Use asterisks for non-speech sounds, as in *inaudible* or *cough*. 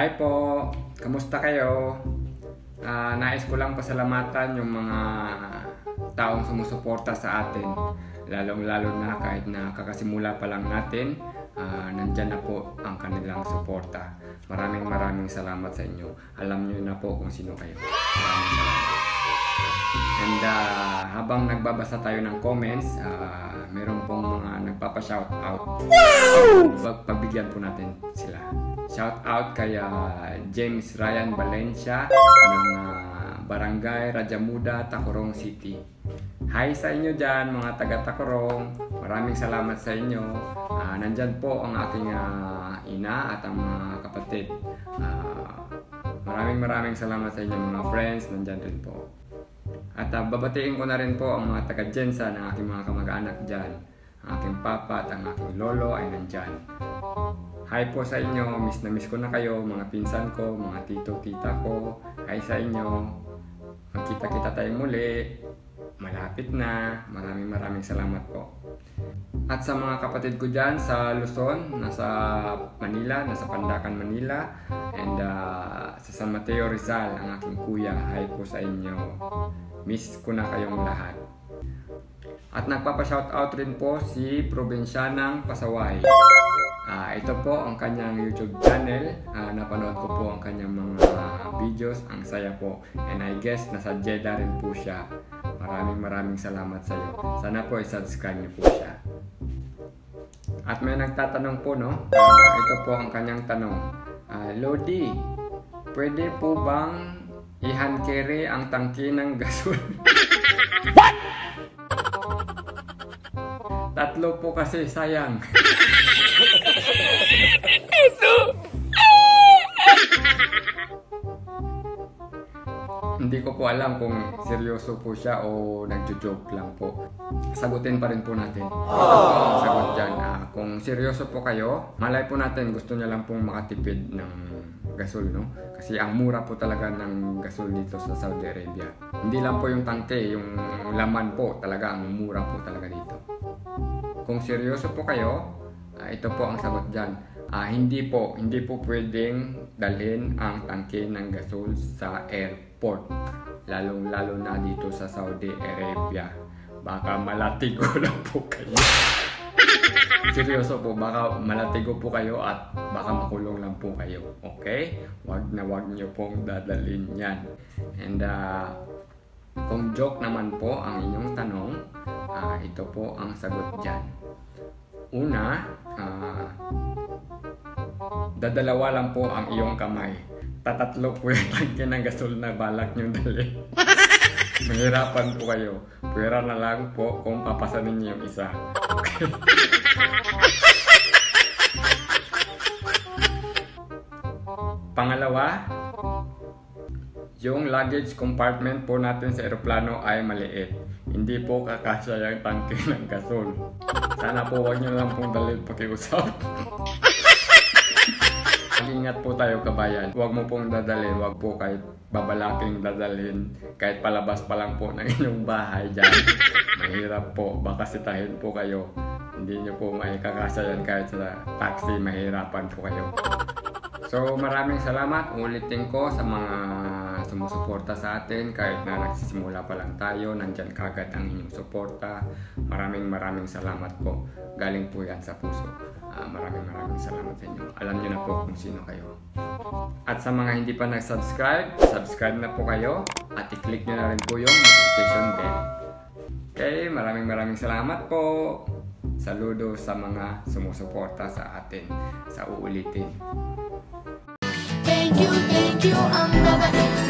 Hi po! Kamusta kayo? Ah, nais ko lang pasalamatan yung mga taong sumusuporta sa atin. Lalong-lalo na kahit na kakasimula pa lang natin, ah, nandyan na po ang kanilang suporta. Maraming maraming salamat sa inyo. Alam nyo na po kung sino kayo. Maraming salamat. And ah, habang nagbabasa tayo ng comments, ah, meron pong mga nagpapa-shout out. Pag pabigyan po natin sila. Shout out kay ah, James Ryan Valencia ng ah, Barangay Rajamuda, Tacorong City. Hi sa inyo dyan mga taga Tacorong. Maraming salamat sa inyo. Ah, nandyan po ang aking ah, ina at ang mga kapatid. Ah, maraming maraming salamat sa inyo mga friends. Nandyan rin po. At uh, babatiin ko na rin po ang mga taga-Jensa ng aking mga kamag-anak dyan. Ang aking papa at ang aking lolo ay nandyan. Hi po sa inyo, miss na miss ko na kayo, mga pinsan ko, mga tito, tita ko. Hi sa inyo. Magkita-kita tayo muli. Malapit na. Maraming maraming salamat po. At sa mga kapatid ko dyan sa Luzon, nasa Manila, nasa Pandakan, Manila, and uh, sa San Mateo Rizal, ang aking kuya, hi po sa inyo. Miss ko na kayong lahat. At nagpapa-shoutout rin po si Provincianang Pasaway. Ah, ito po ang kanyang YouTube channel. Ah, napanood ko po ang kanyang mga videos. Ang saya po. And I guess nasa Jeddah rin po siya. Maraming maraming salamat sa iyo. Sana po i-subscribe niyo po siya. At may nagtatanong po, no? Ah, ito po ang kanyang tanong. Ah, Lodi, pwede po bang i-hand carry ang tangke ng gasol? *laughs* What? Tatlo po kasi sayang. *laughs* *laughs* Hindi ko po alam kung seryoso po siya o nagjo-joke lang po. Sagutin pa rin po natin. Ang sagot dyan. Ah, kung seryoso po kayo, malay po natin gusto niya lang pong makatipid ng gasol, no? Kasi ang mura po talaga ng gasol dito sa Saudi Arabia. Hindi lang po yung tangke, yung laman po talaga, ang mura po talaga dito. Kung seryoso po kayo, ah, ito po ang sagot dyan. Ah, hindi po, hindi po pwedeng dalhin ang tangke ng gasol sa airport. Lalong-lalo na dito sa Saudi Arabia. Baka malatigo *laughs* lang po kayo. Seryoso po, baka malatigo po kayo at baka makulong lang po kayo. Okay? Wag na wag niyo pong dadalhin yan. And uh, kung joke naman po ang inyong tanong, ah, ito po ang sagot dyan. Una, ah, dadalawa lang po ang iyong kamay. Tatatlo po *laughs* yung tangke ng gasol na balak niyong dali. *laughs* Mahirapan po kayo. Pwera na lang po kung papasanin niyo yung isa. Okay? *laughs* Pangalawa, yung luggage compartment po natin sa eroplano ay maliit. Hindi po kakasya yung tangke ng gasol. Sana po huwag nyo lang pong dalhin pakiusap. Mag-ingat po tayo kabayan. Huwag mo pong dadalhin. Huwag po kahit babalaking dadalhin. Kahit palabas pa lang po ng inyong bahay dyan. Mahirap po. Baka sitahin po kayo. Hindi nyo po maikakasya yan kahit sa taxi. Mahirapan po kayo. So maraming salamat. Ulitin ko sa mga sumusuporta sa atin kahit na nagsisimula pa lang tayo, nandyan kagad ang inyong suporta. Maraming maraming salamat po. Galing po yan sa puso. Ah, maraming maraming salamat sa inyo. Alam niyo na po kung sino kayo. At sa mga hindi pa nag-subscribe, subscribe na po kayo at i-click nyo na rin po yung notification bell. Okay, maraming maraming salamat po. Saludo sa mga sumusuporta sa atin sa uulitin. Thank you, thank you, ang baba